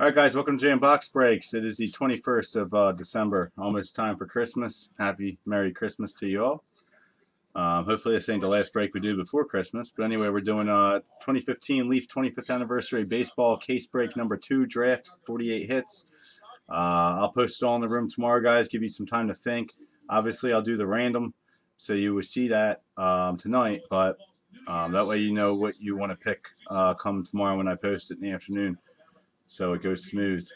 Alright guys, welcome to Jam Box Breaks. It is the 21st of uh, December, almost time for Christmas. Happy Merry Christmas to you all. Um, hopefully this ain't the last break we do before Christmas. But anyway, we're doing a 2015 Leaf 25th Anniversary Baseball Case Break number 2 Draft, 48 hits. Uh, I'll post it all in the room tomorrow, guys. Give you some time to think. Obviously, I'll do the random, so you will see that um, tonight. But um, that way you know what you want to pick uh, come tomorrow when I post it in the afternoon so it goes smooth.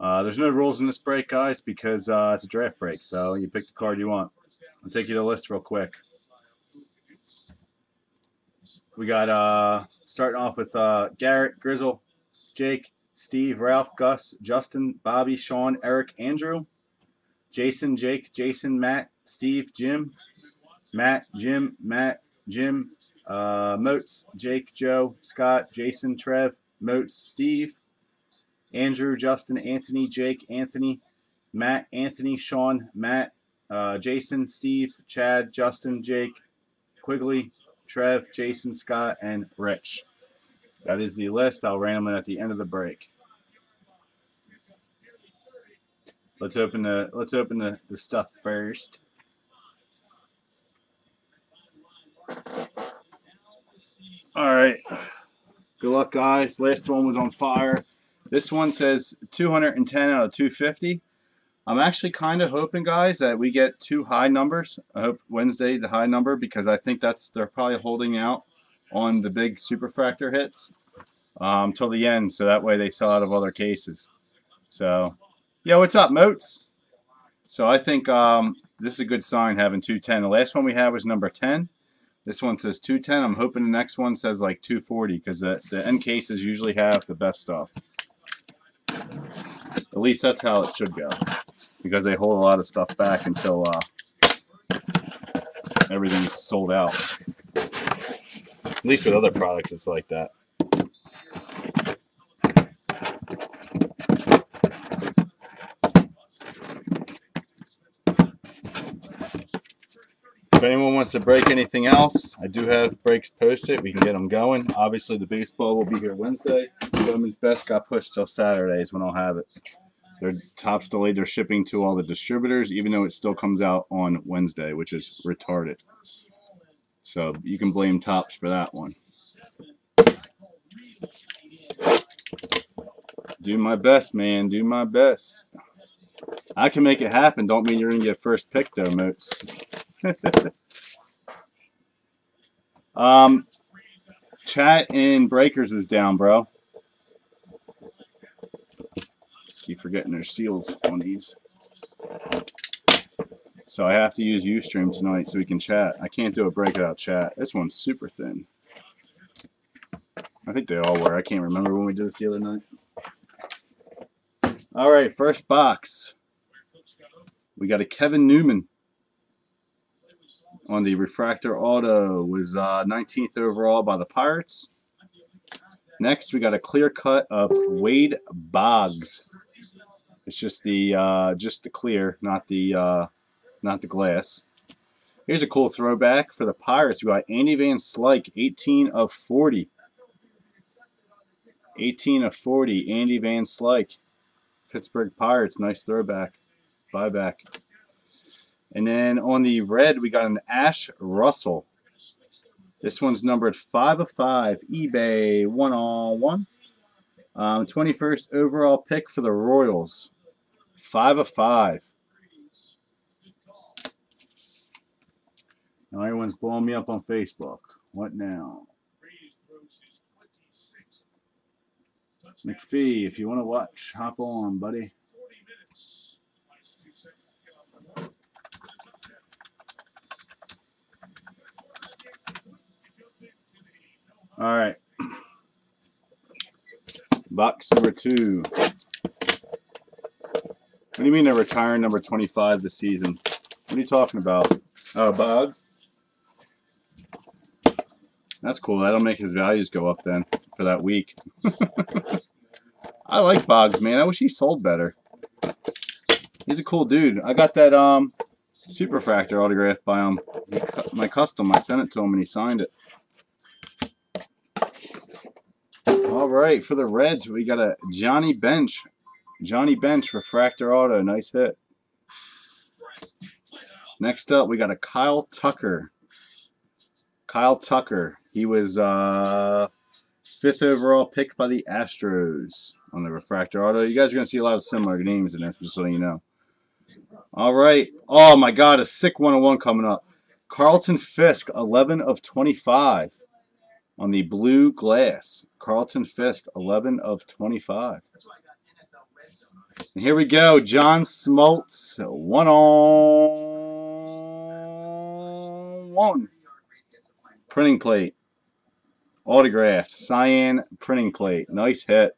Uh, there's no rules in this break, guys, because uh, it's a draft break, so you pick the card you want. I'll take you to the list real quick. We got uh, starting off with uh, Garrett, Grizzle, Jake, Steve, Ralph, Gus, Justin, Bobby, Sean, Eric, Andrew, Jason, Jake, Jason, Matt, Steve, Jim, Matt, Jim, Matt, Jim, uh, Moats, Jake, Joe, Scott, Jason, Trev, Moats, Steve, Andrew, Justin, Anthony, Jake, Anthony, Matt, Anthony, Sean, Matt, uh, Jason, Steve, Chad, Justin, Jake, Quigley, Trev, Jason, Scott, and Rich. That is the list. I'll random at the end of the break. Let's open the let's open the, the stuff first. All right. Good luck, guys. Last one was on fire. This one says 210 out of 250. I'm actually kind of hoping, guys, that we get two high numbers. I hope Wednesday the high number because I think that's they're probably holding out on the big superfractor hits um, till the end, so that way they sell out of other cases. So, yo, what's up, Moats? So I think um, this is a good sign having 210. The last one we had was number 10. This one says 210. I'm hoping the next one says like 240 because the, the end cases usually have the best stuff. At least that's how it should go because they hold a lot of stuff back until uh, everything's sold out. At least with other products it's like that. If anyone wants to break anything else, I do have breaks posted. We can get them going. Obviously, the baseball will be here Wednesday. Women's best got pushed till Saturdays when I'll have it. Their top's delayed their shipping to all the distributors, even though it still comes out on Wednesday, which is retarded. So you can blame Topps for that one. Do my best, man. Do my best. I can make it happen. Don't mean you're going to get first pick, though, Moats. um, chat in Breakers is down, bro. Keep forgetting there's seals on these. So I have to use Ustream tonight so we can chat. I can't do a breakout chat. This one's super thin. I think they all were. I can't remember when we did this the other night. All right, first box. We got a Kevin Newman on the refractor auto was uh, 19th overall by the Pirates. Next, we got a clear cut of Wade Boggs. It's just the uh, just the clear, not the uh, not the glass. Here's a cool throwback for the Pirates. We got Andy Van Slyke, 18 of 40. 18 of 40, Andy Van Slyke. Pittsburgh Pirates, nice throwback. Buyback. And then on the red, we got an Ash Russell. This one's numbered 5 of 5, eBay 1 on 1. Um, 21st overall pick for the Royals. 5 of 5. Now everyone's blowing me up on Facebook. What now? McPhee, if you want to watch, hop on, buddy. All right. Box number two. What do you mean they're retiring number 25 this season? What are you talking about? Oh, Boggs? That's cool. That'll make his values go up then for that week. I like Boggs, man. I wish he sold better. He's a cool dude. I got that um Superfractor autograph by him. My custom. I sent it to him and he signed it. All right, for the Reds, we got a Johnny Bench. Johnny Bench, refractor auto. Nice hit. Next up, we got a Kyle Tucker. Kyle Tucker. He was uh, fifth overall pick by the Astros on the refractor auto. You guys are going to see a lot of similar names in this, just so you know. All right. Oh, my God, a sick 101 coming up. Carlton Fisk, 11 of 25 on the blue glass. Carlton Fisk, 11 of 25. And here we go. John Smoltz, one on one. Printing plate. Autographed. Cyan printing plate. Nice hit.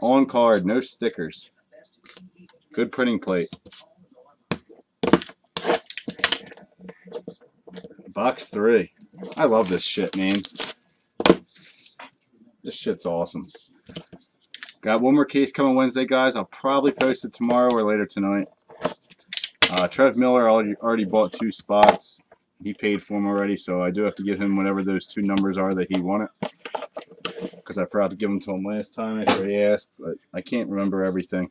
On card. No stickers. Good printing plate. Box three. I love this shit, man. This shit's awesome. Got one more case coming Wednesday, guys. I'll probably post it tomorrow or later tonight. Uh, Trev Miller already, already bought two spots. He paid for them already, so I do have to give him whatever those two numbers are that he wanted. Because I forgot to give them to him last time after he asked, but I can't remember everything.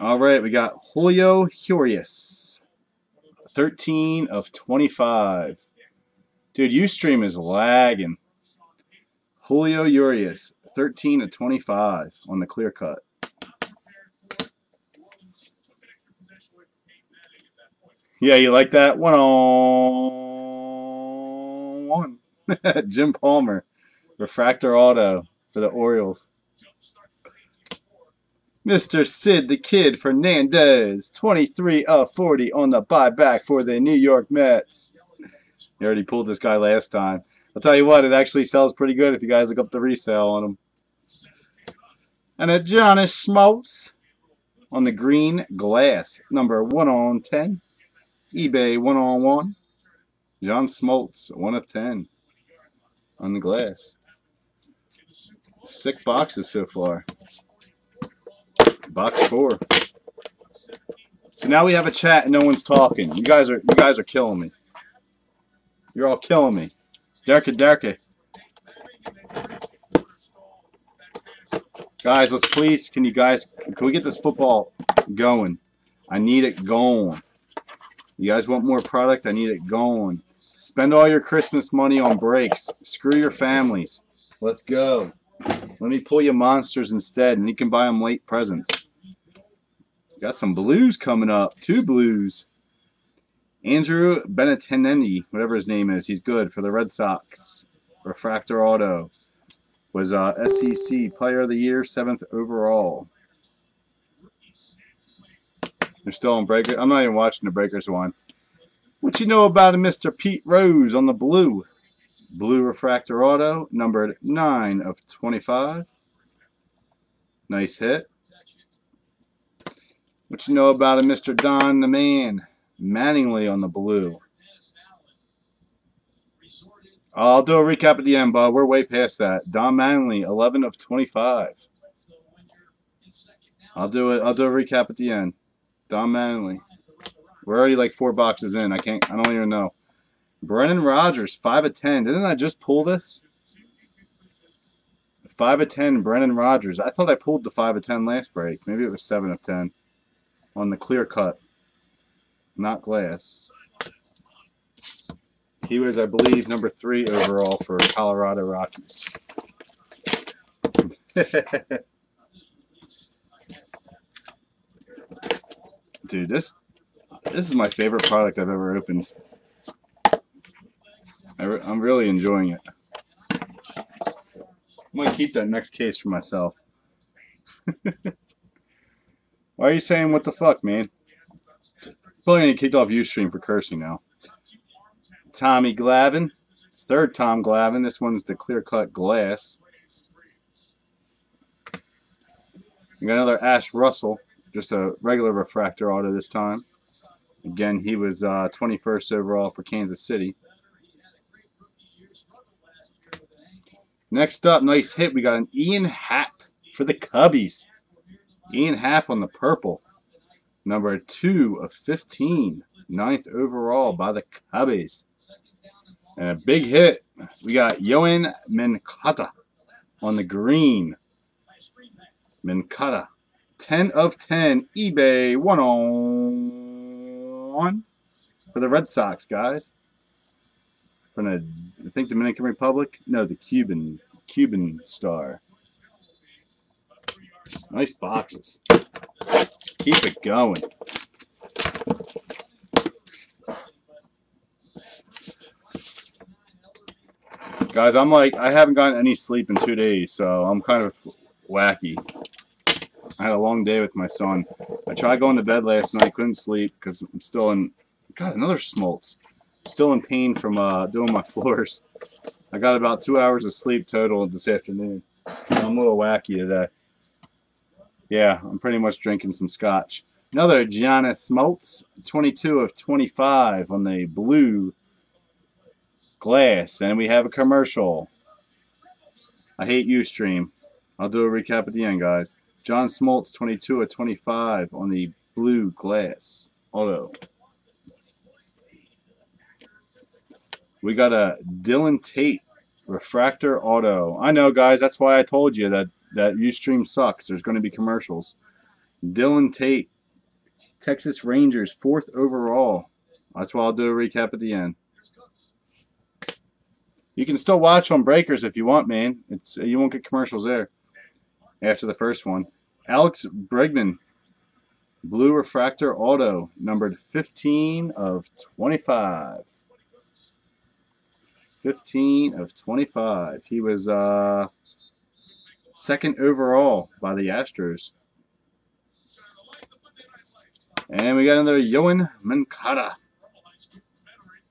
All right, we got Julio Urias. 13 of 25. Dude, Ustream is lagging. Julio Urias, 13 of 25 on the clear cut. Yeah, you like that? One on one. Jim Palmer, refractor auto for the Orioles. Mr. Sid the Kid Fernandez, 23 of 40 on the buyback for the New York Mets. You already pulled this guy last time. I'll tell you what, it actually sells pretty good if you guys look up the resale on him. And a Johnny Smoltz on the green glass, number 1 on 10. eBay 1 on 1. John Smoltz, 1 of 10 on the glass. Sick boxes so far. Box four. So now we have a chat and no one's talking. You guys are you guys are killing me. You're all killing me. Derka Derka. Guys, let's please, can you guys, can we get this football going? I need it going. You guys want more product? I need it going. Spend all your Christmas money on breaks. Screw your families. Let's go. Let me pull you monsters instead, and you can buy them late presents. Got some blues coming up. Two blues. Andrew Benintendi, whatever his name is, he's good for the Red Sox. Refractor Auto. Was uh, SEC Player of the Year, 7th overall. They're still on Breaker. I'm not even watching the Breakers one. What you know about a Mr. Pete Rose on the blue? Blue Refractor Auto, numbered 9 of 25. Nice hit. What you know about a Mr. Don the Man? Mattingly on the blue. I'll do a recap at the end, but We're way past that. Don Mattingly, 11 of 25. I'll do it. I'll do a recap at the end. Don Mattingly. We're already like four boxes in. I can't. I don't even know. Brendan Rodgers, 5 of 10. Didn't I just pull this? 5 of 10, Brendan Rodgers. I thought I pulled the 5 of 10 last break. Maybe it was 7 of 10 on the clear cut, not glass. He was, I believe, number 3 overall for Colorado Rockies. Dude, this this is my favorite product I've ever opened. I am really enjoying it. I'm going to keep that next case for myself. Why are you saying what the fuck, man? Probably get kicked off Ustream for cursing now. Tommy Glavine. Third Tom Glavine. This one's the clear-cut glass. We got another Ash Russell. Just a regular refractor auto this time. Again, he was uh, 21st overall for Kansas City. Next up, nice hit. We got an Ian Happ for the Cubbies. Ian Happ on the purple. Number 2 of 15. Ninth overall by the Cubbies. And a big hit we got Yoan Moncada on the green. Moncada. 10 of 10 eBay 1 on 1 for the Red Sox, guys. From the, I think, Dominican Republic? No, the Cuban, Cuban star. Nice boxes. Keep it going. Guys, I'm like, I haven't gotten any sleep in two days, so I'm kind of wacky. I had a long day with my son. I tried going to bed last night, couldn't sleep because I'm still in, got another smoltz. Still in pain from uh, doing my floors. I got about two hours of sleep total this afternoon. I'm a little wacky today. Yeah, I'm pretty much drinking some scotch. Another Johnny Smoltz, 22 of 25 on the blue glass. And we have a commercial. I hate Ustream. I'll do a recap at the end, guys. John Smoltz, 22 of 25 on the blue glass auto. We got a Dylan Tate refractor auto. I know, guys. That's why I told you that that Ustream sucks. There's going to be commercials. Dylan Tate, Texas Rangers, fourth overall. That's why I'll do a recap at the end. You can still watch on Breakers if you want, man. It's you won't get commercials there after the first one. Alex Bregman, Blue Refractor Auto, numbered 15 of 25. 15 of 25. He was uh, second overall by the Astros. And we got another Yoan Moncada,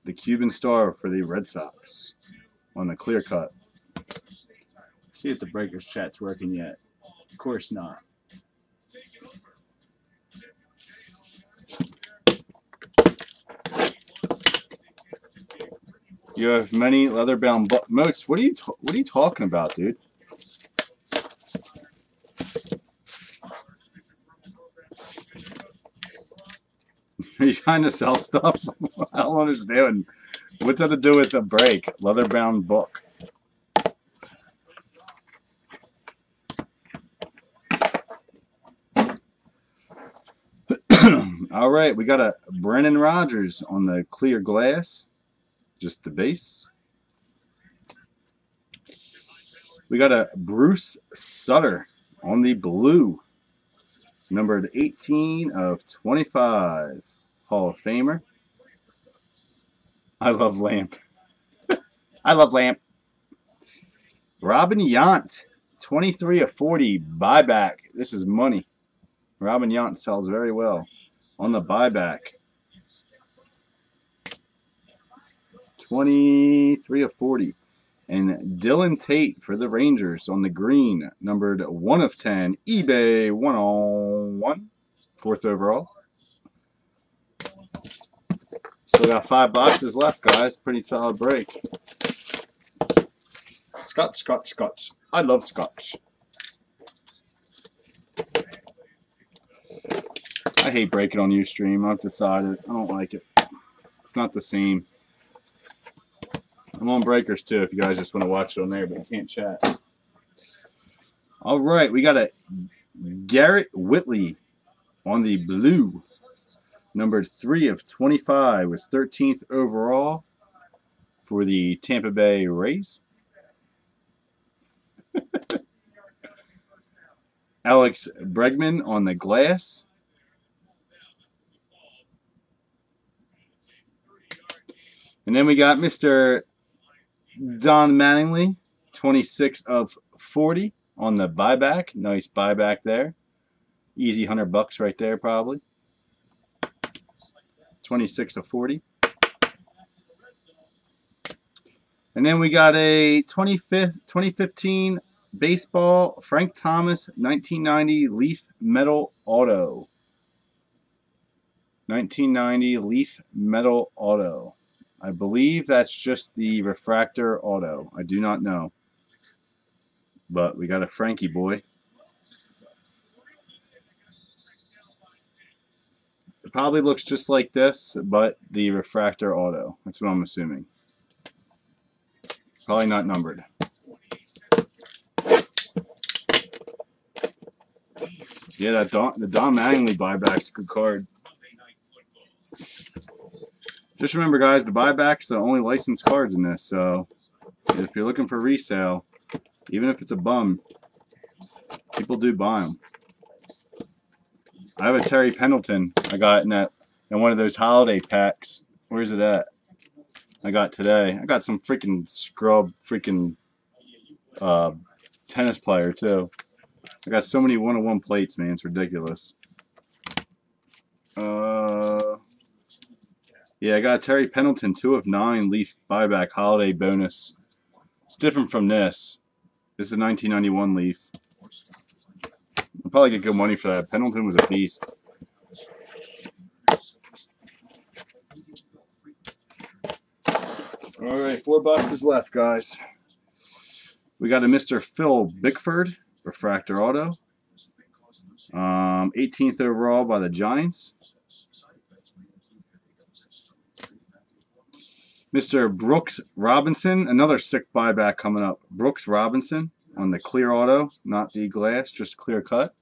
the Cuban star for the Red Sox on the clear cut. See if the breakers chat's working yet. Of course not. You have many leather-bound moats. What are you What are you talking about, dude? Trying to sell stuff? I don't understand. What's that to do with the break? Leather-bound book. All right, we got a Brendan Rodgers on the clear glass. Just the base. We got a Bruce Sutter on the blue. Numbered 18 of 25. Hall of Famer. I love Lamp. I love Lamp. Robin Yount. 23 of 40 buyback. This is money. Robin Yount sells very well on the buyback. 23 of 40. And Dylan Tate for the Rangers on the green, numbered 1 of 10. eBay 1 on 1. Fourth overall. Still got five boxes left, guys. Pretty solid break. Scotch, Scotch, Scotch. I love Scotch. I hate breaking on Ustream. I've decided. I don't like it. It's not the same. I'm on Breakers too if you guys just want to watch it on there, but you can't chat. All right, we got a Garrett Whitley on the blue. Numbered 3 of 25 was 13th overall for the Tampa Bay Rays. Alex Bregman on the glass. And then we got Mr. Don Mattingly, 26 of 40 on the buyback. Nice buyback there. Easy 100 bucks right there probably. 26 of 40. And then we got a 25th, 2015 baseball Frank Thomas 1990 Leaf Metal Auto. 1990 Leaf Metal Auto. I believe that's just the refractor auto. I do not know. But we got a Frankie boy. Probably looks just like this, but the refractor auto. That's what I'm assuming. Probably not numbered. Yeah, that Don, the Don Mattingly buyback's a good card. Just remember, guys, the buybacks the only licensed cards in this. So if you're looking for resale, even if it's a bum, people do buy them. I have a Terry Pendleton I got in that in one of those holiday packs. Where's it at? I got today. I got some freaking scrub freaking uh, tennis player too. I got so many one-on-one plates, man. It's ridiculous. Uh, yeah, I got Terry Pendleton, two of nine Leaf buyback holiday bonus. It's different from this. This is a 1991 Leaf. Probably get good money for that. Pendleton was a beast. All right, four boxes left, guys. We got a Mr. Phil Bickford, refractor auto. Um, 18th overall by the Giants. Mr. Brooks Robinson, another sick buyback coming up. Brooks Robinson on the clear auto, not the glass, just clear cut.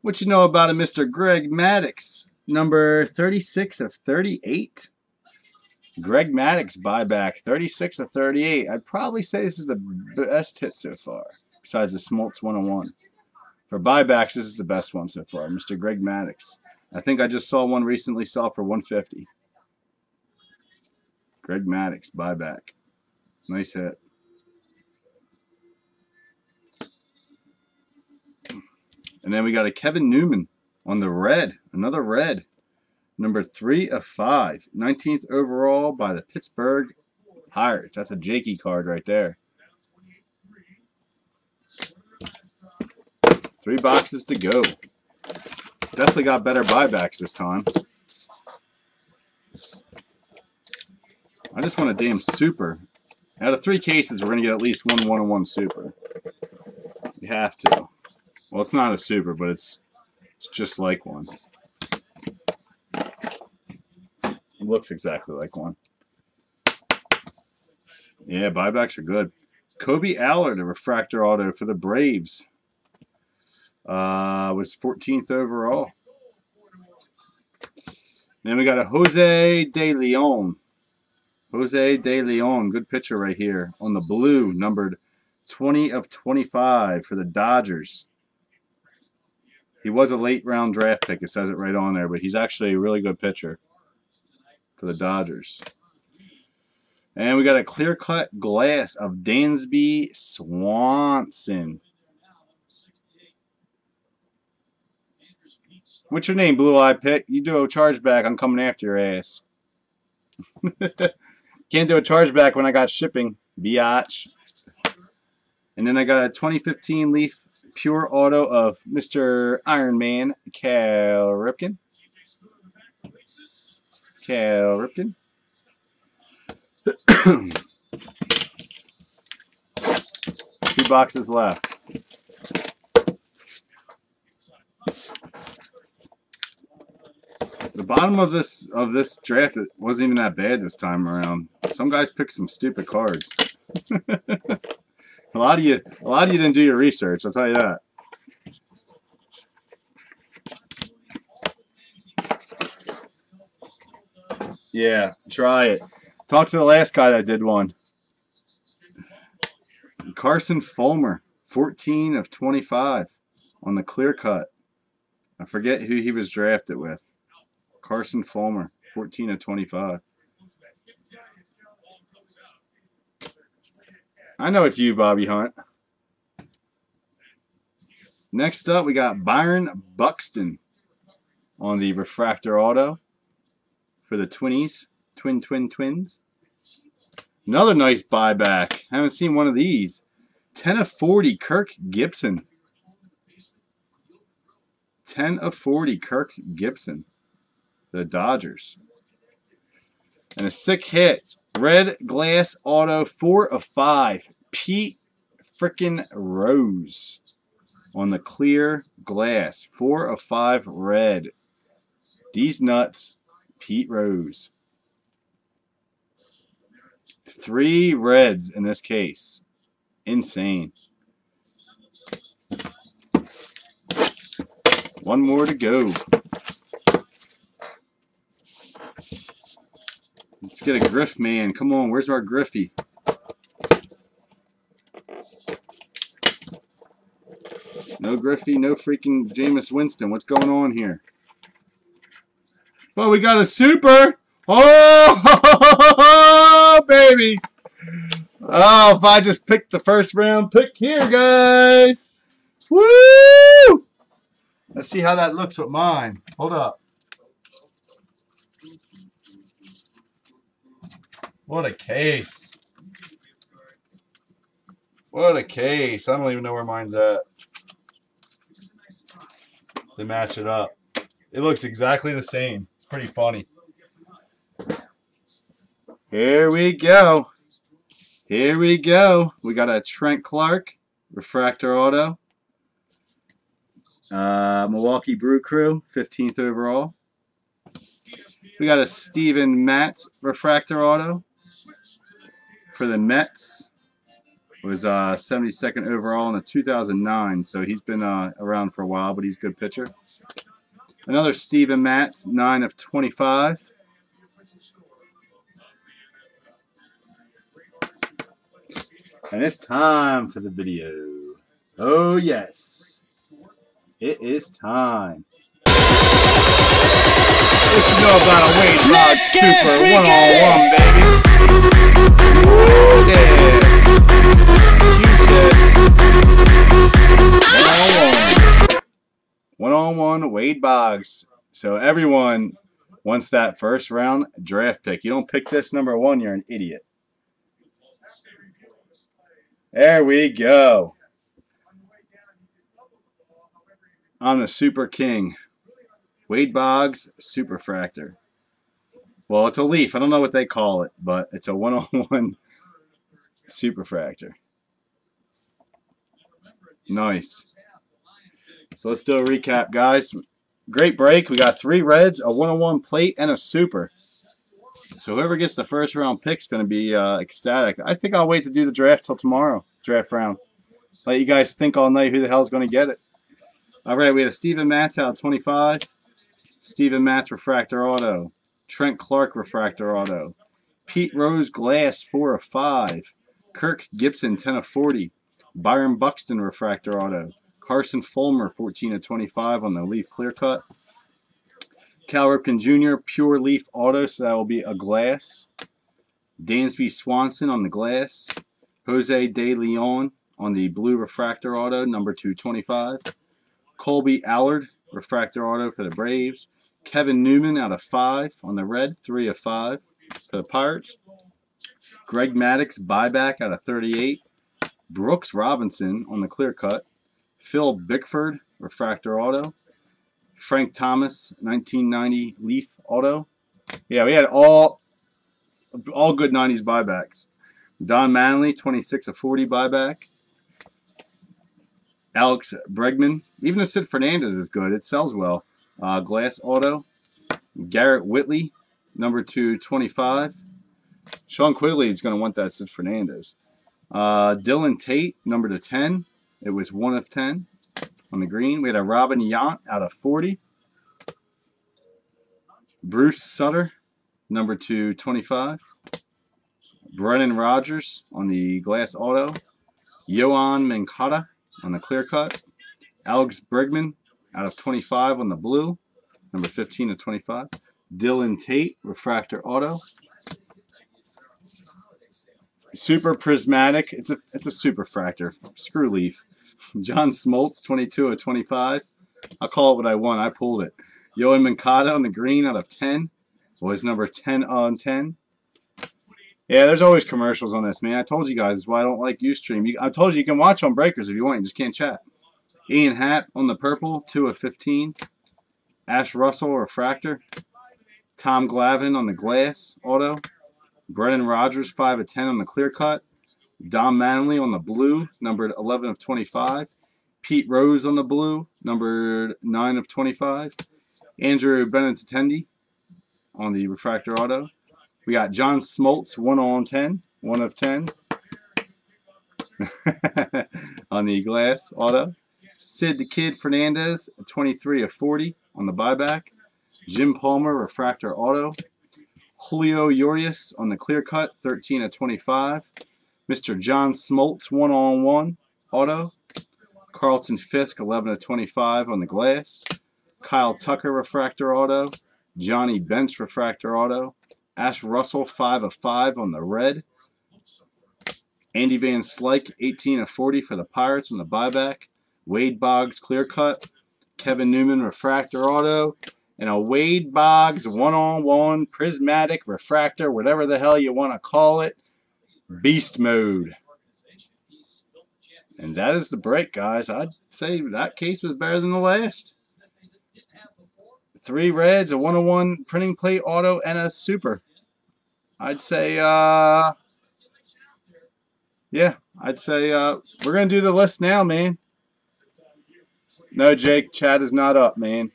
What you know about a Mr. Greg Maddux, number 36 of 38. Greg Maddux buyback, 36 of 38. I'd probably say this is the best hit so far, besides the Smoltz 101. For buybacks, this is the best one so far, Mr. Greg Maddux. I think I just saw one recently saw for 150. Greg Maddux, buyback. Nice hit. And then we got a Kevin Newman on the red. Another red. Number 3 of 5. 19th overall by the Pittsburgh Pirates. That's a Jakey card right there. Three boxes to go. Definitely got better buybacks this time. I just want a damn super. Out of three cases, we're going to get at least one one-on-one super. You have to. Well, it's not a super, but it's, it's just like one. It looks exactly like one. Yeah, buybacks are good. Kolby Allard, a refractor auto for the Braves. Uh, was 14th overall. Then we got a Jose De Leon. Jose De Leon, good pitcher right here on the blue, numbered 20 of 25 for the Dodgers. He was a late round draft pick. It says it right on there, but he's actually a really good pitcher for the Dodgers. And we got a clear cut glass of Dansby Swanson. What's your name, Blue Eye Pit? You do a chargeback, I'm coming after your ass. Can't do a chargeback when I got shipping. Biatch. And then I got a 2015 Leaf Pure Auto of Mr. Iron Man, Cal Ripken. Cal Ripken. Two boxes left. The bottom of this of this draft wasn't even that bad this time around. Some guys picked some stupid cards. a lot of you, a lot of you didn't do your research. I'll tell you that. Yeah, try it. Talk to the last guy that did one. Carson Fulmer, 14 of 25 on the clear cut. I forget who he was drafted with. Carson Fulmer, 14 of 25. I know it's you, Bobby Hunt. Next up, we got Byron Buxton on the refractor auto for the Twinnies, Twin Twin Twins. Another nice buyback. I haven't seen one of these. 10 of 40, Kirk Gibson. 10 of 40, Kirk Gibson. The Dodgers. And a sick hit. Red Glass Auto, 4 of 5. Pete frickin' Rose on the clear glass. 4 of 5 red. These nuts, Pete Rose. Three reds in this case. Insane. One more to go. Let's get a Griff man. Come on, where's our Griffey? No Griffey, no freaking Jameis Winston. What's going on here? But we got a super. Oh, baby. Oh, if I just picked the first round pick here, guys. Woo! Let's see how that looks with mine. Hold up. What a case. What a case. I don't even know where mine's at. They match it up. It looks exactly the same. It's pretty funny. Here we go. Here we go. We got a Trent Clark refractor auto. Uh, Milwaukee Brew Crew, 15th overall. We got a Steven Matz refractor auto for the Mets. Was uh, 72nd overall in a 2009, so he's been uh, around for a while, but he's a good pitcher. Another Steven Matz, 9 of 25. And it's time for the video. Oh, yes. It is time. What you know about a Wade Rod Super one-on-one, baby? Woo, yeah. One-on-one Wade Boggs. So everyone wants that first round draft pick. You don't pick this number one, you're an idiot. There we go. I'm the Super King. Wade Boggs Superfractor. Well, it's a leaf. I don't know what they call it, but it's a one-on-one Superfractor. Nice. So let's do a recap, guys. Great break. We got three reds, a one-on-one plate, and a super. So whoever gets the first round pick is going to be uh, ecstatic. I think I'll wait to do the draft till tomorrow, draft round. Let you guys think all night who the hell's going to get it. All right, we had a Steven Matz out 25. Steven Matz Refractor Auto. Trent Clark Refractor Auto. Pete Rose Glass 4 of 5. Kirk Gibson 10 of 40. Byron Buxton Refractor Auto. Carson Fulmer 14 of 25 on the Leaf Clear Cut. Cal Ripken Jr. Pure Leaf Auto, so that will be a glass. Dansby Swanson on the glass. Jose De Leon on the blue refractor auto, number 225. Kolby Allard, refractor auto for the Braves. Kevin Newman out of 5 on the red, 3 of 5 for the Pirates. Greg Maddux, buyback out of 38. Brooks Robinson on the clear cut. Phil Bickford, refractor auto. Frank Thomas, 1990 Leaf auto. Yeah, we had all all good 90s buybacks. Don Manley, 26 of 40 buyback. Alex Bregman. Even the Sid Fernandez is good. It sells well. Uh, glass auto. Garrett Whitley, number 225. Sean Quigley is going to want that Sid Fernandez. Uh, Dylan Tate, number to 10. It was 1 of 10 on the green. We had a Robin Yount out of 40. Bruce Sutter, number 225. Brendan Rodgers on the glass auto. Yoan Moncada on the clear cut. Alex Bregman out of 25 on the blue, number 15 to 25. Dylan Tate, refractor auto. Super prismatic. It's a it's a superfractor. Screw leaf. John Smoltz, 22 of 25. I'll call it what I want. I pulled it. Yoan Moncada on the green out of 10. Was number 10 on 10. Yeah, there's always commercials on this, man. I told you guys that's why I don't like Ustream. You, I told you you can watch on Breakers if you want. You just can't chat. Ian Happ on the purple, 2 of 15. Ash Russell, refractor. Tom Glavine on the glass, auto. Brendan Rodgers, 5 of 10 on the clear cut. Don Manley on the blue, numbered 11 of 25. Pete Rose on the blue, numbered 9 of 25. Andrew Benintendi on the refractor auto. We got John Smoltz, 1 on 10. one of 10 on the glass auto. Sid the Kid Fernandez, 23 of 40 on the buyback. Jim Palmer, refractor auto. Julio Urias on the clear cut, 13 of 25. Mr. John Smoltz, one on one auto. Carlton Fisk, 11 of 25 on the glass. Kyle Tucker, refractor auto. Johnny Bench, refractor auto. Ash Russell, 5 of 5 on the red. Andy Van Slyke, 18 of 40 for the Pirates on the buyback. Wade Boggs, clear cut. Kevin Newman, refractor auto. And a Wade Boggs one-on-one prismatic refractor, whatever the hell you want to call it, beast mode. And that is the break, guys. I'd say that case was better than the last. Three reds, a one-on-one printing plate auto, and a super. I'd say, uh, yeah, I'd say uh, we're going to do the list now, man. No, Jake, chat is not up, man.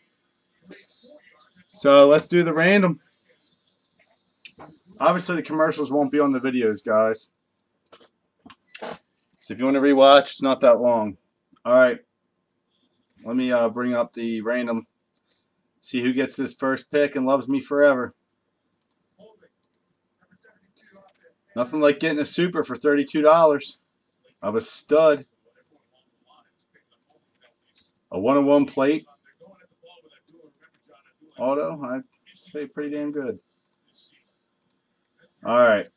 So let's do the random. Obviously, the commercials won't be on the videos, guys. So if you want to rewatch, it's not that long. All right. Let me uh, bring up the random. See who gets this first pick and loves me forever. Nothing like getting a super for $32 of a stud. A one-on-one plate auto, I'd say pretty damn good. Alright.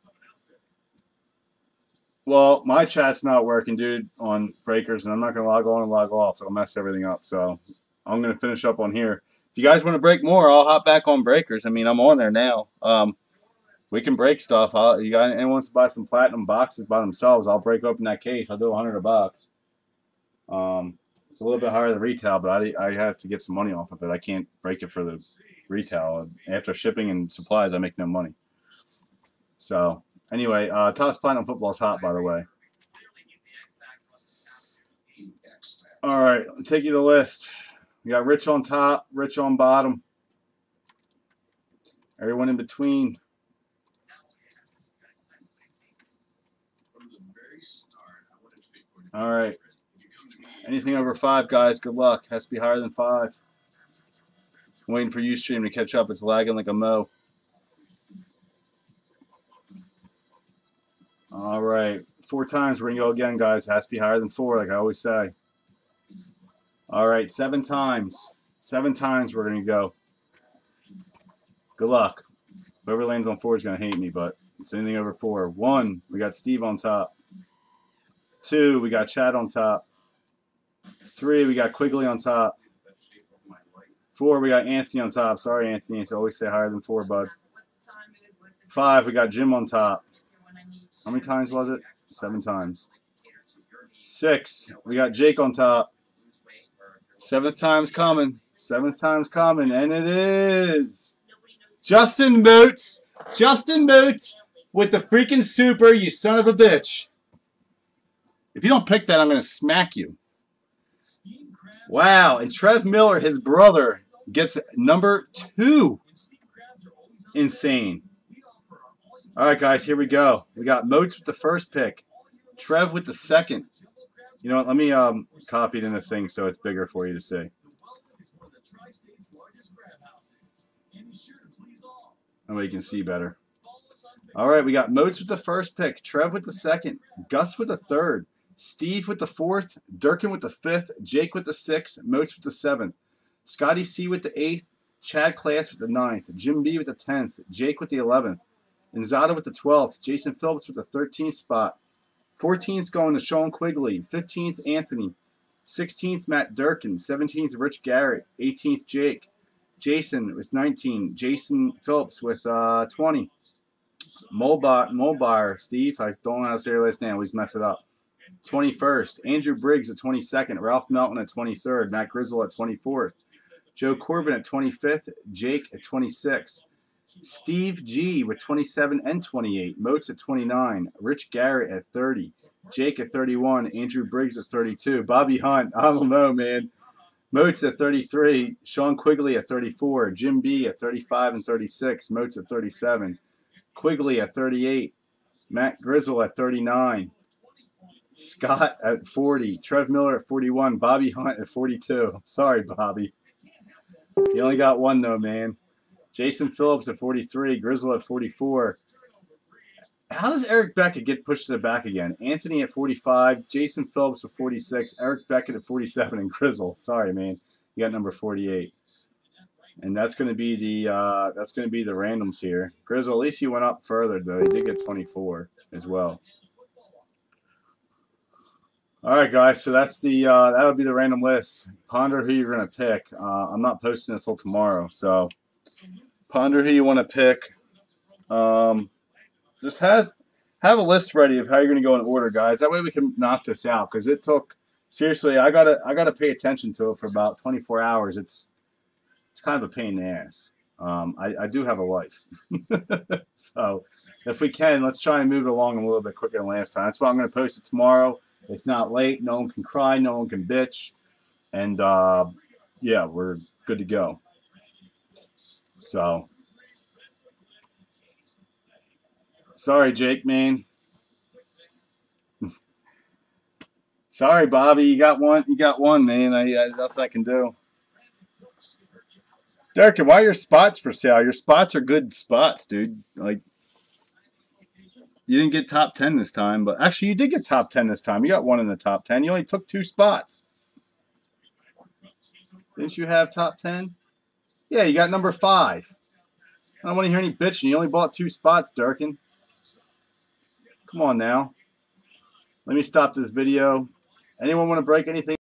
Well, my chat's not working, dude, on breakers, and I'm not going to log on and log off. It'll mess everything up, so I'm going to finish up on here. If you guys want to break more, I'll hop back on breakers. I mean, I'm on there now. Um, we can break stuff. I'll, you got anyone wants to buy some platinum boxes by themselves, I'll break open that case. I'll do a 100 a box. Um, it's a little bit higher than retail, but I, I have to get some money off of it. I can't break it for the retail. After shipping and supplies, I make no money. So, anyway, uh, Topps Platinum Football is hot, by the way. All right, I'll take you to the list. We got Rich on top, Rich on bottom. Everyone in between. All right. Anything over five, guys, good luck. Has to be higher than five. I'm waiting for Ustream to catch up. It's lagging like a mo. All right. Four times. We're going to go again, guys. Has to be higher than four, like I always say. All right. Seven times. Seven times we're going to go. Good luck. Whoever lands on four is going to hate me, but it's anything over four. One, we got Steve on top. Two, we got Chad on top. Three, we got Quigley on top. Four, we got Anthony on top. Sorry, Anthony. So always say higher than four, bud. Five, we got Jim on top. How many times was it? Seven times. Six, we got Jake on top. Seventh time's coming. Seventh time's coming, and it is Justin Boots. Justin Boots with the freaking super, you son of a bitch. If you don't pick that, I'm going to smack you. Wow, and Trev Miller, his brother, gets number two. Insane. All right, guys, here we go. We got Moats with the first pick. Trev with the second. You know what? Let me um, copy it in the thing so it's bigger for you to see. That way you can see better. All right, we got Moats with the first pick. Trev with the second. Gus with the third. Steve with the fourth, Durkin with the fifth, Jake with the sixth, Moats with the seventh, Scotty C with the eighth, Chad Class with the ninth, Jim B with the tenth, Jake with the eleventh, Inzada with the twelfth, Jason Phillips with the thirteenth spot, fourteenth going to Sean Quigley, fifteenth Anthony, sixteenth Matt Durkin, seventeenth Rich Garrett, eighteenth Jake, Jason with 19, Jason Phillips with uh, 20, Molbar, Steve, I don't know how to say your last name, I always mess it up. 21st. Andrew Briggs at 22nd. Ralph Melton at 23rd. Matt Grizzle at 24th. Joe Corbin at 25th. Jake at 26. Steve G with 27 and 28. Moats at 29. Rich Garrett at 30. Jake at 31. Andrew Briggs at 32. Bobby Hunt, I don't know, man. Moats at 33. Sean Quigley at 34. Jim B at 35 and 36. Moats at 37. Quigley at 38. Matt Grizzle at 39. Scott at 40. Trev Miller at 41. Bobby Hunt at 42. Sorry, Bobby. You only got one, though, man. Jason Phillips at 43. Grizzle at 44. How does Eric Beckett get pushed to the back again? Anthony at 45. Jason Phillips at 46. Eric Beckett at 47. And Grizzle. Sorry, man. You got number 48. And that's going to be the uh, that's going to be the randoms here. Grizzle, at least you went up further though. You did get 24 as well. All right, guys. So that's the uh, that'll be the random list. Ponder who you're going to pick. Uh, I'm not posting this till tomorrow, so ponder who you want to pick. Um, just have have a list ready of how you're going to go in order, guys. That way we can knock this out because it took seriously. I gotta I gotta pay attention to it for about 24 hours. It's it's kind of a pain in the ass. Um, I, I do have a life. so if we can, let's try and move it along a little bit quicker than last time. That's why I'm going to post it tomorrow. It's not late. No one can cry. No one can bitch. And uh, yeah, we're good to go. So sorry, Jake, man. sorry, Bobby. You got one. You got one, man. I, I that's I can do. Derek, why are your spots for sale? Your spots are good spots, dude. Like, you didn't get top 10 this time, but actually, you did get top 10 this time. You got one in the top 10. You only took two spots. Didn't you have top 10? Yeah, you got number five. I don't want to hear any bitching. You only bought two spots, Durkin. Come on now. Let me stop this video. Anyone want to break anything?